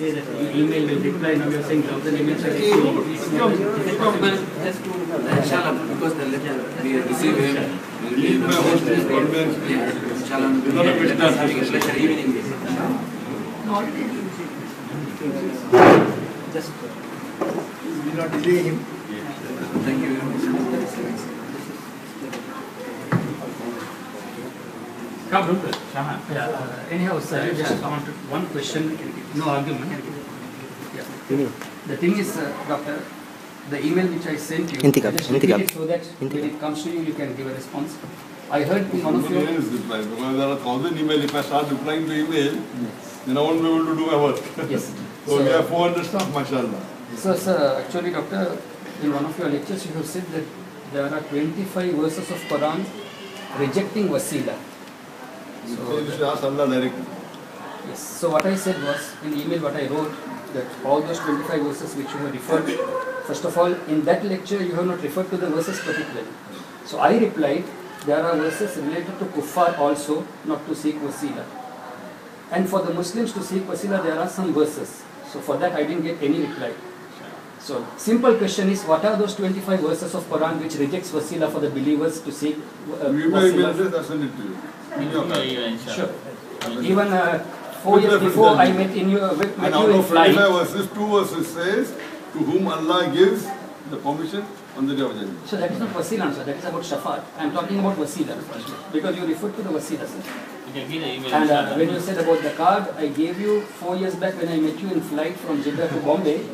when you say that you email will reply, now you're saying thousand emails are received. Is it possible just to, inshallah, because the letter we receive him, we will be in the Yeah, inshallah, let us having a pleasure evening. Just We will not delay him. Thank you very much. Come, Yeah, uh, anyhow, sir, I just I want to, one question, no argument. Yeah. The thing is, uh, doctor, the email which I sent you, Intikab, just repeat intikab. it so that when it comes to you, you can give a response. I heard in one of Nobody your, else reply, because there are thousand email, if I start replying to email, then I won't be able to do my work. yes. So we have So, four hundred staff, mashallah. so, sir, actually, doctor, in one of your lectures, you have said that there are 25 verses of Quran rejecting wasila. So you should ask Allah directly. Yes. So what I said was in the email what I wrote that all those 25 verses which you have referred, first of all, in that lecture you have not referred to the verses particularly. So I replied, there are verses related to kuffar also, not to seek wasila. And for the Muslims to seek wasila, there are some verses. So for that I didn't get any reply. So simple question is, what are those 25 verses of Quran which rejects wasila for the believers to seek uh, Give me my email wasila? Address, I'll send it to you. In your card. Sure. Even uh, four years before I met in you, met And you out in of flight. twenty-five verses, two verses says, to whom Allah gives the permission on the day of judgment. So that is not wasila, sir. That is about shafaat. I am talking about wasila because you referred to the wasila, sir. And uh, when you said about the card, I gave you four years back when I met you in flight from Jeddah to Bombay.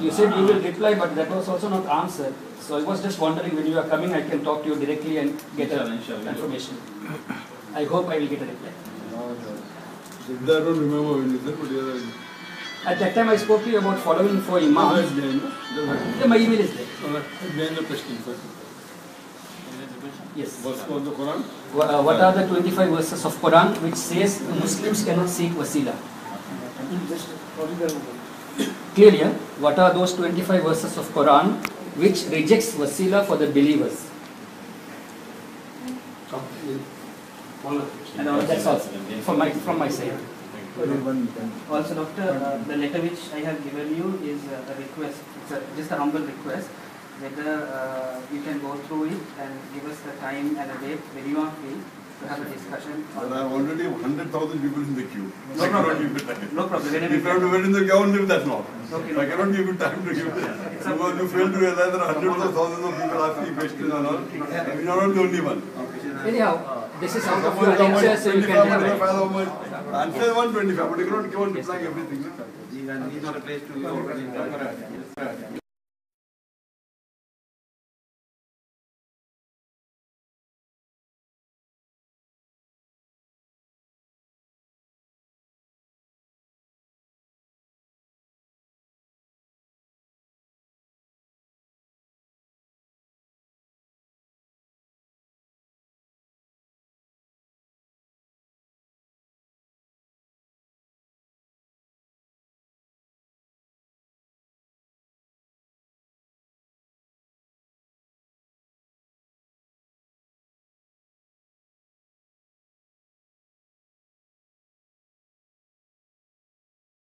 You said you will reply, but that was also not answered. So I was just wondering when you are coming, I can talk to you directly and get a information. I hope I will get a reply. I don't remember when you said, but yeah. At that time, I spoke to you about following four imams. Yeah, my email is there. Behind the question. Yes. Verse of the Quran. Uh, what are the 25 verses of Quran which says Muslims cannot seek wasila? Clearly, what are those 25 verses of Quran which rejects wasila for the believers? And uh, that's all. From my, from my side. Also, doctor, uh, the letter which I have given you is uh, a request, it's a, just a humble request, whether uh, you can go through it and give us the time and a date when you are free to have a discussion. But on I have already hundred thousand people in the queue. No I cannot problem. give it time. No problem, whenever If you I have to can. wait in the queue, I won't leave that long. Okay, no I cannot give you time to give it. Because you fail to realize there are hundreds of thousands of people asking questions and all. And you are not the only one. Anyhow, uh, this is out of Someone your is how so you can have it. Answer 125, but you cannot keep on replying everything. no? These are, these a place to go.